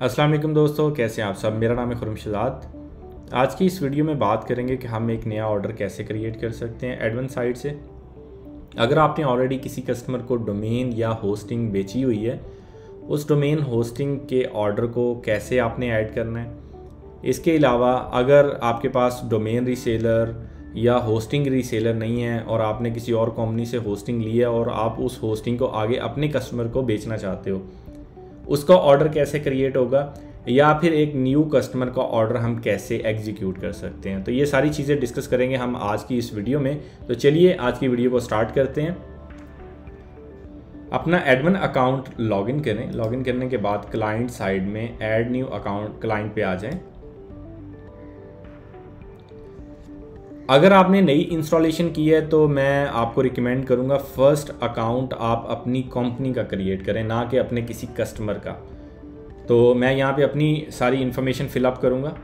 अस्सलाम वालेकुम दोस्तों, कैसे हैं आप सब? मेरा नाम है खुरम शहजाद। आज की इस वीडियो में बात करेंगे कि हम एक नया ऑर्डर कैसे क्रिएट कर सकते हैं एडवन साइट से। अगर आपने ऑलरेडी किसी कस्टमर को डोमेन या होस्टिंग बेची हुई है, उस डोमेन होस्टिंग के ऑर्डर को कैसे आपने ऐड करना है? इसके अलावा अगर आपके पास डोमेन रीसेलर या होस्टिंग रीसेलर नहीं है और आपने किसी और कंपनी से होस्टिंग ली है और आप उस होस्टिंग को आगे अपने कस्टमर को बेचना चाहते हो उसका ऑर्डर कैसे क्रिएट होगा, या फिर एक न्यू कस्टमर का ऑर्डर हम कैसे एग्जीक्यूट कर सकते हैं। तो ये सारी चीज़ें डिस्कस करेंगे हम आज की इस वीडियो में। तो चलिए आज की वीडियो को स्टार्ट करते हैं। अपना एडमिन अकाउंट लॉगिन करें। लॉगिन करने के बाद क्लाइंट साइड में ऐड न्यू अकाउंट क्लाइंट पे आ जाएँ। अगर आपने नई इंस्टॉलेशन की है तो मैं आपको रिकमेंड करूँगा फ़र्स्ट अकाउंट आप अपनी कंपनी का क्रिएट करें, ना कि अपने किसी कस्टमर का। तो मैं यहाँ पे अपनी सारी इन्फॉर्मेशन फिलअप करूँगा।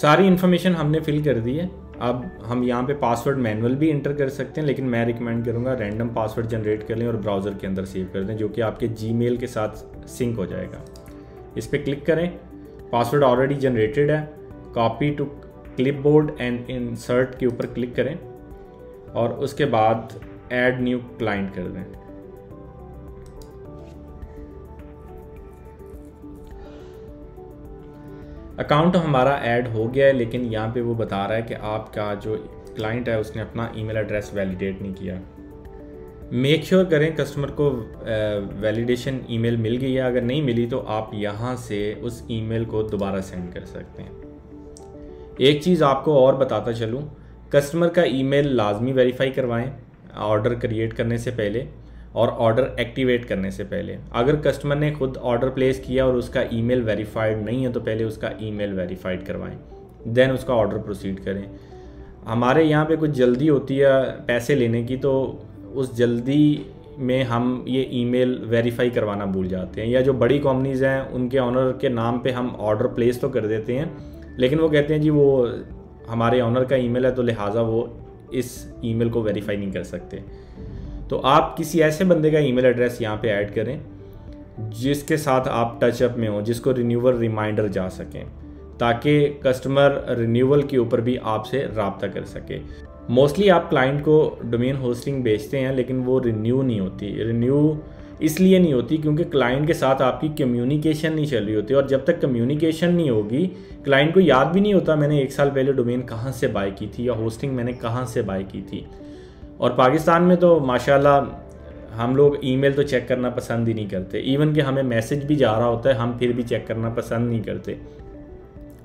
सारी इन्फॉर्मेशन हमने फिल कर दी है। अब हम यहाँ पे पासवर्ड मैनुअल भी इंटर कर सकते हैं, लेकिन मैं रिकमेंड करूँगा रैंडम पासवर्ड जनरेट कर लें और ब्राउज़र के अंदर सेव कर दें, जो कि आपके जी के साथ सिंक हो जाएगा। इस पर क्लिक करें। पासवर्ड ऑलरेडी जनरेटेड है। Copy to clipboard and insert के ऊपर क्लिक करें। और उसके बाद ऐड न्यू क्लाइंट कर दें। अकाउंट हमारा ऐड हो गया है, लेकिन यहाँ पे वो बता रहा है कि आपका जो क्लाइंट है, उसने अपना ईमेल एड्रेस वैलिडेट नहीं किया। मेक श्योर sure करें कस्टमर को वैलिडेशन ईमेल मिल गई है, अगर नहीं मिली तो आप यहाँ से उस ईमेल को दोबारा सेंड कर सकते हैं। एक चीज़ आपको और बताता चलूँ कस्टमर का ईमेल लाजमी वेरीफाई करवाएँ ऑर्डर क्रिएट करने से पहले। और ऑर्डर एक्टिवेट करने से पहले। अगर कस्टमर ने खुद ऑर्डर प्लेस किया और उसका ईमेल वेरीफाइड नहीं है तो पहले उसका ईमेल वेरीफाइड करवाएँ। देन उसका ऑर्डर प्रोसीड करें। हमारे यहाँ पे कुछ जल्दी होती है पैसे लेने की तो उस जल्दी में हम ये ईमेल वेरीफाई करवाना भूल जाते हैं। या जो बड़ी कंपनीज़ हैं, उनके ऑनर के नाम पे हम ऑर्डर प्लेस तो कर देते हैं, लेकिन वो कहते हैं, जी, वो हमारे ऑनर का ईमेल है तो लिहाजा वो इस ईमेल को वेरीफाई नहीं कर सकते। तो आप किसी ऐसे बंदे का ईमेल एड्रेस यहाँ पे ऐड करें, जिसके साथ आप टचअप में हो, जिसको रिन्यूअल रिमाइंडर जा सकें, ताकि कस्टमर रिन्यूअल के ऊपर भी आपसे रबता कर सके। मोस्टली आप क्लाइंट को डोमेन होस्टिंग बेचते हैं, लेकिन वो रिन्यू नहीं होती। रिन्यू इसलिए नहीं होती क्योंकि क्लाइंट के साथ आपकी कम्युनिकेशन नहीं चल रही होती, और जब तक कम्युनिकेशन नहीं होगी क्लाइंट को याद भी नहीं होता, मैंने एक साल पहले डोमेन कहाँ से बाय की थी, या होस्टिंग मैंने कहाँ से बाय की थी। और पाकिस्तान में तो माशाल्लाह हम लोग ईमेल तो चेक करना पसंद ही नहीं करते। इवन कि हमें मैसेज भी जा रहा होता है, हम फिर भी चेक करना पसंद नहीं करते।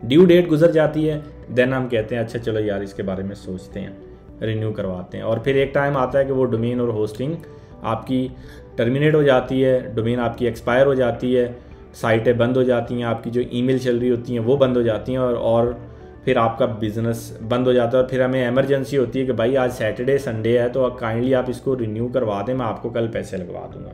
ड्यू डेट गुजर जाती है देन हम कहते हैं अच्छा चलो यार, इसके बारे में सोचते हैं रिन्यू करवाते हैं। और फिर एक टाइम आता है कि वो डोमेन और होस्टिंग आपकी टर्मिनेट हो जाती है डोमेन आपकी एक्सपायर हो जाती है साइटें बंद हो जाती हैं, आपकी जो ईमेल चल रही होती हैं, वो बंद हो जाती हैं और और फिर आपका बिज़नेस बंद हो जाता है फिर हमें एमरजेंसी होती है कि भाई आज सैटरडे संडे है तो काइंडली आप इसको रिन्यू करवा दें, मैं आपको कल पैसे लगवा दूँगा।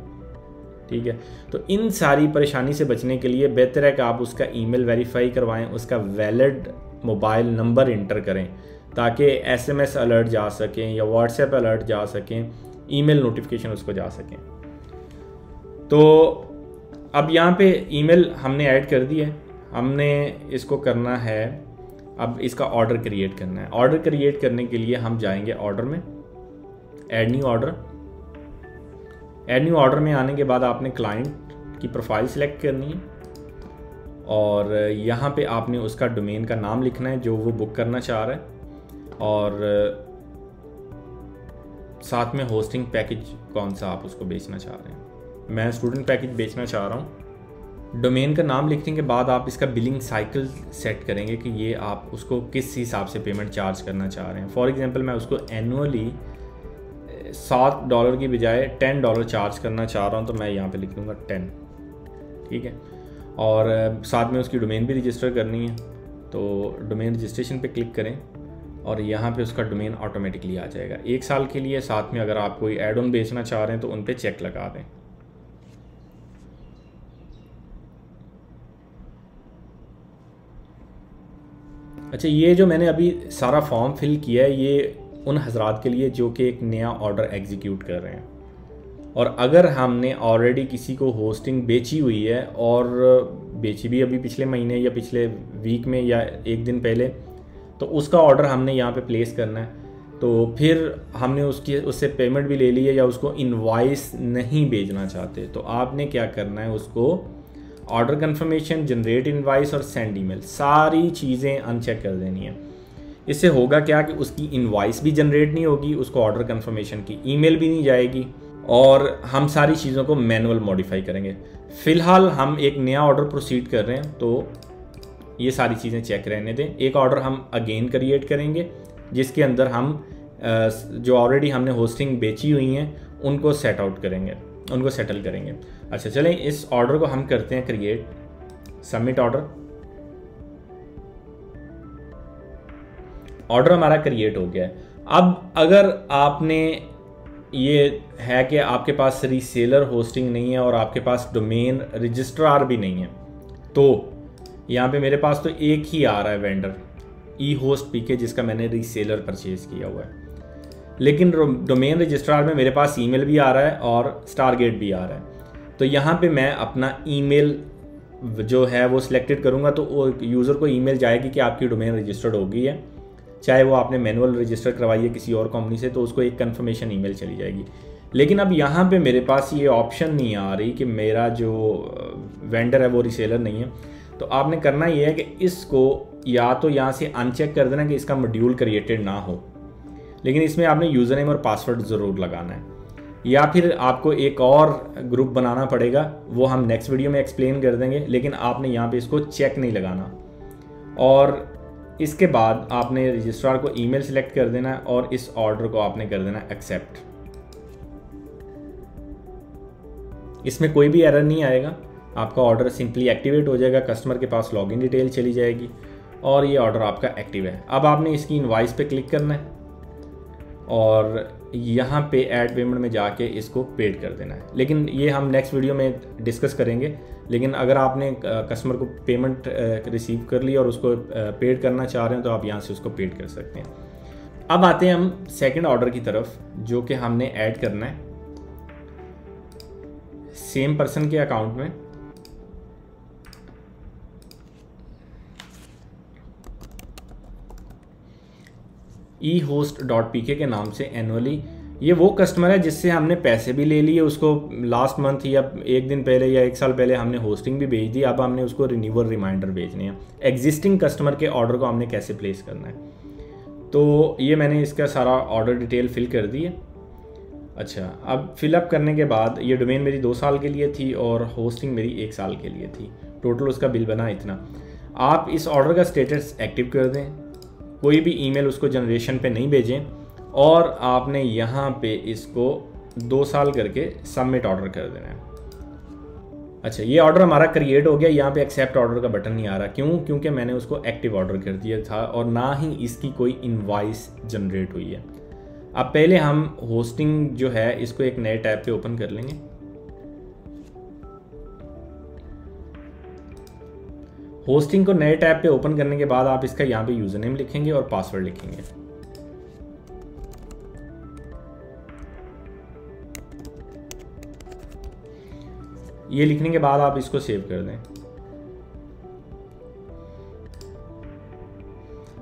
ठीक है? तो इन सारी परेशानी से बचने के लिए बेहतर है कि आप उसका ईमेल वेरीफाई करवाएँ, उसका वैलिड मोबाइल नंबर इंटर करें, ताकि एसएमएस अलर्ट जा सकें या व्हाट्सएप अलर्ट जा सकें ईमेल नोटिफिकेशन उसको जा सकें। तो अब यहाँ पे ईमेल हमने ऐड कर दी है। हमने इसको करना है अब इसका ऑर्डर क्रिएट करना है। ऑर्डर क्रिएट करने के लिए हम जाएँगे ऑर्डर में। Add new order add new order में आने के बाद आपने क्लाइंट की प्रोफ़ाइल सिलेक्ट करनी है। और यहाँ पे आपने उसका डोमेन का नाम लिखना है, जो वो बुक करना चाह रहा है। और साथ में होस्टिंग पैकेज कौन सा आप उसको बेचना चाह रहे हैं। मैं स्टूडेंट पैकेज बेचना चाह रहा हूँ। डोमेन का नाम लिखने के बाद आप इसका बिलिंग साइकिल सेट करेंगे कि ये आप उसको किस हिसाब से पेमेंट चार्ज करना चाह रहे हैं। फॉर एग्जांपल मैं उसको एनुअली सात डॉलर की बजाय टेन डॉलर चार्ज करना चाह रहा हूँ तो मैं यहाँ पे लिख लूँगा टेन ठीक है? और साथ में उसकी डोमेन भी रजिस्टर करनी है तो डोमेन रजिस्ट्रेशन पे क्लिक करें और यहाँ पे उसका डोमेन ऑटोमेटिकली आ जाएगा। एक साल के लिए साथ में अगर आप कोई एड ऑन बेचना चाह रहे हैं तो उन पर चेक लगा दें। अच्छा ये जो मैंने अभी सारा फॉर्म फिल किया है, ये उन हजरात के लिए जो कि एक नया ऑर्डर एग्जीक्यूट कर रहे हैं। और अगर हमने ऑलरेडी किसी को होस्टिंग बेची हुई है, और बेची भी अभी पिछले महीने या पिछले वीक में या एक दिन पहले तो उसका ऑर्डर हमने यहाँ पे प्लेस करना है। तो फिर हमने उसकी, उससे पेमेंट भी ले ली है या उसको इनवाइस नहीं भेजना चाहते। तो आपने क्या करना है, उसको ऑर्डर कन्फर्मेशन जनरेट इनवाइस और सेंड ईमेल सारी चीज़ें अनचेक कर देनी है। इससे होगा क्या कि उसकी इनवाइस भी जनरेट नहीं होगी, उसको ऑर्डर कन्फर्मेशन की ईमेल भी नहीं जाएगी और हम सारी चीज़ों को मैनुअल मॉडिफाई करेंगे। फ़िलहाल हम एक नया ऑर्डर प्रोसीड कर रहे हैं तो ये सारी चीज़ें चेक रहने दें। एक ऑर्डर हम अगेन क्रिएट करेंगे, जिसके अंदर हम जो ऑलरेडी हमने होस्टिंग बेची हुई हैं, उनको सेट आउट करेंगे, उनको सेटल करेंगे। अच्छा चलें, इस ऑर्डर को हम करते हैं क्रिएट सबमिट ऑर्डर ऑर्डर हमारा क्रिएट हो गया है। अब अगर आपने ये है कि आपके पास रीसेलर होस्टिंग नहीं है और आपके पास डोमेन रजिस्ट्रार भी नहीं है तो यहाँ पे मेरे पास तो एक ही आ रहा है वेंडर ई होस्ट पी के जिसका मैंने रीसेलर परचेज किया हुआ है। लेकिन डोमेन रजिस्ट्रार में मेरे पास ईमेल भी आ रहा है और स्टारगेट भी आ रहा है। तो यहाँ पे मैं अपना ईमेल जो है वो सिलेक्टेड करूँगा तो यूज़र को ईमेल जाएगी कि आपकी डोमेन रजिस्टर्ड हो गई है चाहे वो आपने मैनुअल रजिस्टर करवाई है किसी और कंपनी से तो उसको एक कन्फर्मेशन ईमेल चली जाएगी। लेकिन अब यहाँ पे मेरे पास ये ऑप्शन नहीं आ रही कि मेरा जो वेंडर है वो रिसेलर नहीं है। तो आपने करना ये है कि इसको या तो यहाँ से अनचेक कर देना कि इसका मॉड्यूल क्रिएटेड ना हो। लेकिन इसमें आपने यूज़र नेम और पासवर्ड ज़रूर लगाना है। या फिर आपको एक और ग्रुप बनाना पड़ेगा, वो हम नेक्स्ट वीडियो में एक्सप्लेन कर देंगे, लेकिन आपने यहाँ पे इसको चेक नहीं लगाना। और इसके बाद आपने रजिस्ट्रार को ईमेल सेलेक्ट कर देना है और इस ऑर्डर को आपने कर देना एक्सेप्ट इसमें कोई भी एरर नहीं आएगा। आपका ऑर्डर सिंपली एक्टिवेट हो जाएगा कस्टमर के पास लॉगिन डिटेल चली जाएगी और ये ऑर्डर आपका एक्टिव है। अब आपने इसकी इनवाइस पे क्लिक करना है। और यहाँ पे ऐड पेमेंट में जाके इसको पेड कर देना है। लेकिन ये हम नेक्स्ट वीडियो में डिस्कस करेंगे। लेकिन अगर आपने कस्टमर को पेमेंट रिसीव कर ली और उसको पेड करना चाह रहे हैं तो आप यहाँ से उसको पेड कर सकते हैं। अब आते हैं हम सेकंड ऑर्डर की तरफ़, जो कि हमने ऐड करना है। सेम पर्सन के अकाउंट में। ई होस्ट डॉट पी के नाम से एनुअली ये वो कस्टमर है जिससे हमने पैसे भी ले लिए, उसको लास्ट मंथ या एक दिन पहले या एक साल पहले हमने होस्टिंग भी भेज दी, अब हमने उसको रिन्यूअल रिमाइंडर भेजने हैं। एग्जिस्टिंग कस्टमर के ऑर्डर को हमने कैसे प्लेस करना है? तो ये मैंने इसका सारा ऑर्डर डिटेल फिल कर दी है। अच्छा अब फिलअप करने के बाद ये डोमेन मेरी दो साल के लिए थी और होस्टिंग मेरी एक साल के लिए थी। टोटल उसका बिल बना इतना। आप इस ऑर्डर का स्टेटस एक्टिव कर दें। कोई भी ईमेल उसको जनरेशन पे नहीं भेजें और आपने यहाँ पे इसको दो साल करके सबमिट ऑर्डर कर देना है। अच्छा ये ऑर्डर हमारा क्रिएट हो गया, यहाँ पे एक्सेप्ट ऑर्डर का बटन नहीं आ रहा। क्यों? क्योंकि मैंने उसको एक्टिव ऑर्डर कर दिया था और ना ही इसकी कोई इनवाइस जनरेट हुई है। अब पहले हम होस्टिंग जो है, इसको एक नए टैब पे ओपन कर लेंगे। होस्टिंग को नए टैब पे ओपन करने के बाद आप इसका यहाँ पे यूज़र नेम लिखेंगे और पासवर्ड लिखेंगे। ये लिखने के बाद आप इसको सेव कर दें।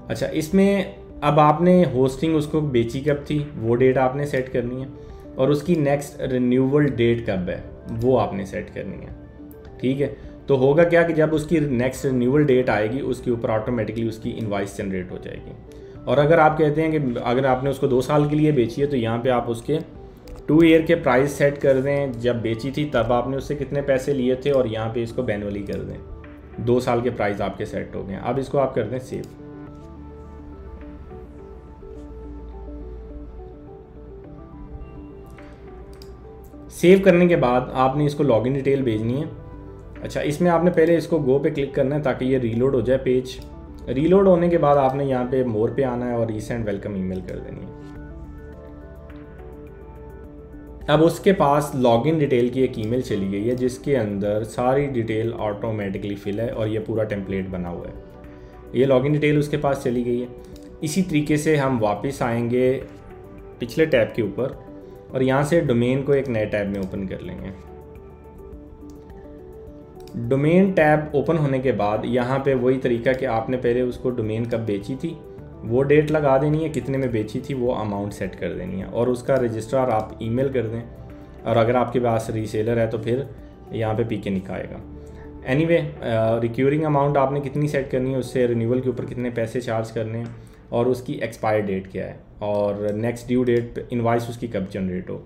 अच्छा इसमें अब आपने होस्टिंग उसको बेची कब थी? वो डेट आपने सेट करनी है और उसकी नेक्स्ट रिन्यूअल डेट कब है? वो आपने सेट करनी है। ठीक है? तो होगा क्या कि जब उसकी नेक्स्ट रिन्यूअल डेट आएगी, उसके ऊपर ऑटोमेटिकली उसकी इन्वाइस जनरेट हो जाएगी। और अगर आप कहते हैं कि अगर आपने उसको दो साल के लिए बेची है तो यहाँ पे आप उसके टू ईयर के प्राइस सेट कर दें। जब बेची थी, तब आपने उससे कितने पैसे लिए थे और यहाँ पे इसको बैनुअली कर दें। दो साल के प्राइस आपके सेट हो गए। अब इसको आप कर दें सेव सेव करने के बाद आपने इसको लॉगिन डिटेल भेजनी है। अच्छा इसमें आपने पहले इसको गो पे क्लिक करना है ताकि ये रीलोड हो जाए पेज रीलोड होने के बाद आपने यहाँ पे मोर पे आना है और रीसेंट वेलकम ईमेल कर देनी है। अब उसके पास लॉगिन डिटेल की एक ईमेल चली गई है, जिसके अंदर सारी डिटेल ऑटोमेटिकली फिल है और ये पूरा टेम्पलेट बना हुआ है। ये लॉगिन डिटेल उसके पास चली गई है। इसी तरीके से हम वापस आएँगे पिछले टैब के ऊपर और यहाँ से डोमेन को एक नए टैब में ओपन कर लेंगे। डोमेन टैब ओपन होने के बाद यहाँ पे वही तरीका कि आपने पहले उसको डोमेन कब बेची थी, वो डेट लगा देनी है, कितने में बेची थी, वो अमाउंट सेट कर देनी है और उसका रजिस्ट्रार आप ईमेल कर दें और अगर आपके पास रीसेलर है तो फिर यहाँ पे पी के निकालेगा। एनी वे रिक्यूरिंग अमाउंट आपने कितनी सेट करनी है, उससे रिन्यूअल के ऊपर कितने पैसे चार्ज करने हैं और उसकी एक्सपायर डेट क्या है और नेक्स्ट ड्यू डेट इनवाइस उसकी कब जनरेट हो।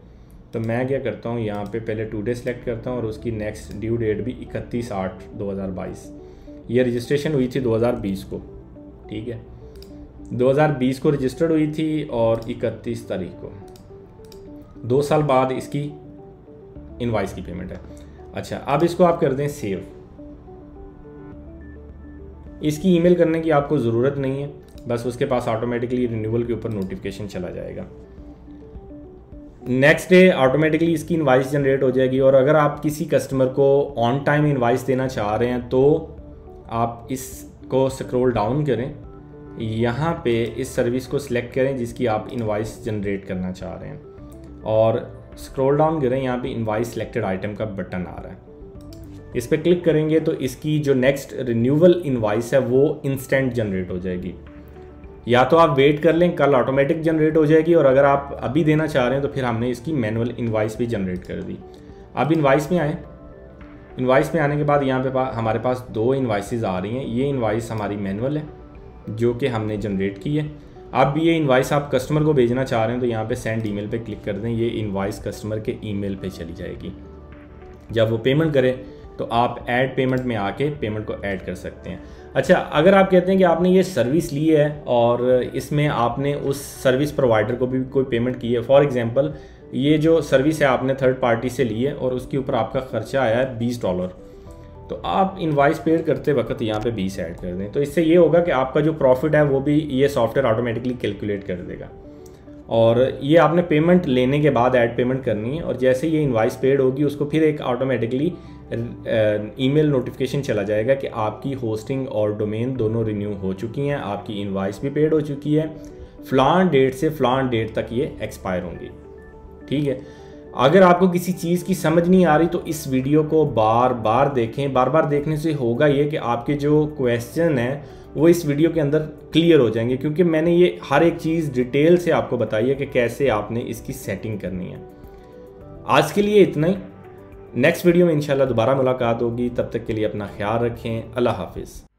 तो मैं क्या करता हूँ, यहाँ पे पहले टू डे सेलेक्ट करता हूँ और उसकी नेक्स्ट ड्यू डेट भी इकतीस आठ दो हज़ार बाईस। ये रजिस्ट्रेशन हुई थी 2020 को, ठीक है? 2020 को रजिस्टर्ड हुई थी और 31 तारीख को। दो साल बाद इसकी इनवाइस की पेमेंट है। अच्छा अब इसको आप कर दें सेव इसकी ईमेल करने की आपको ज़रूरत नहीं है, बस उसके पास ऑटोमेटिकली रिन्यूअल के ऊपर नोटिफिकेशन चला जाएगा। नेक्स्ट डे ऑटोमेटिकली इसकी इन्वाइस जनरेट हो जाएगी और अगर आप किसी कस्टमर को ऑन टाइम इन्वाइस देना चाह रहे हैं तो आप इसको स्क्रॉल डाउन करें। यहाँ पे इस सर्विस को सिलेक्ट करें जिसकी आप इन्वाइस जनरेट करना चाह रहे हैं। और स्क्रॉल डाउन करें, यहाँ पे इन्वाइस सिलेक्टेड आइटम का बटन आ रहा है। इस पर क्लिक करेंगे तो इसकी जो नेक्स्ट रिन्यूअल इन्वाइस है, वो इंस्टेंट जनरेट हो जाएगी। या तो आप वेट कर लें कल ऑटोमेटिक जनरेट हो जाएगी और अगर आप अभी देना चाह रहे हैं तो फिर हमने इसकी मैनुअल इन्वाइस भी जनरेट कर दी। अब इन्वाइस में आए। इन्वाइस में आने के बाद यहाँ पे पा, हमारे पास दो इन्वाइसेस आ रही हैं। ये इन्वाइस हमारी मैनुअल है जो कि हमने जनरेट की है। अब ये इन्वाइस आप कस्टमर को भेजना चाह रहे हैं तो यहाँ पे सेंड ईमेल पे क्लिक कर दें। ये इन्वाइस कस्टमर के ईमेल पे चली जाएगी। जब वो पेमेंट करे तो आप ऐड पेमेंट में आके पेमेंट को ऐड कर सकते हैं। अच्छा अगर आप कहते हैं कि आपने ये सर्विस ली है और इसमें आपने उस सर्विस प्रोवाइडर को भी कोई पेमेंट की है। फॉर एग्जांपल ये जो सर्विस है आपने थर्ड पार्टी से ली है और उसके ऊपर आपका खर्चा आया है बीस डॉलर तो आप इनवाइस पेड करते वक्त यहाँ पे बीस ऐड कर दें। तो इससे ये होगा कि आपका जो प्रॉफिट है वो भी ये सॉफ्टवेयर ऑटोमेटिकली कैलकुलेट कर देगा। और ये आपने पेमेंट लेने के बाद ऐड पेमेंट करनी है और जैसे ये इनवाइस पेड होगी, उसको फिर एक ऑटोमेटिकली ईमेल नोटिफिकेशन चला जाएगा कि आपकी होस्टिंग और डोमेन दोनों रिन्यू हो चुकी हैं, आपकी इनवाइस भी पेड हो चुकी है। फ्लान डेट से फ्लान डेट तक ये एक्सपायर होंगी। ठीक है? अगर आपको किसी चीज़ की समझ नहीं आ रही तो इस वीडियो को बार बार देखें। बार बार देखने से होगा ये कि आपके जो क्वेश्चन हैं, वो इस वीडियो के अंदर क्लियर हो जाएँगे। क्योंकि मैंने ये हर एक चीज़ डिटेल से आपको बताई है कि कैसे आपने इसकी सेटिंग करनी है। आज के लिए इतना ही। नेक्स्ट वीडियो में इंशाल्लाह दोबारा मुलाकात होगी। तब तक के लिए अपना ख्याल रखें। अल्लाह हाफिज़।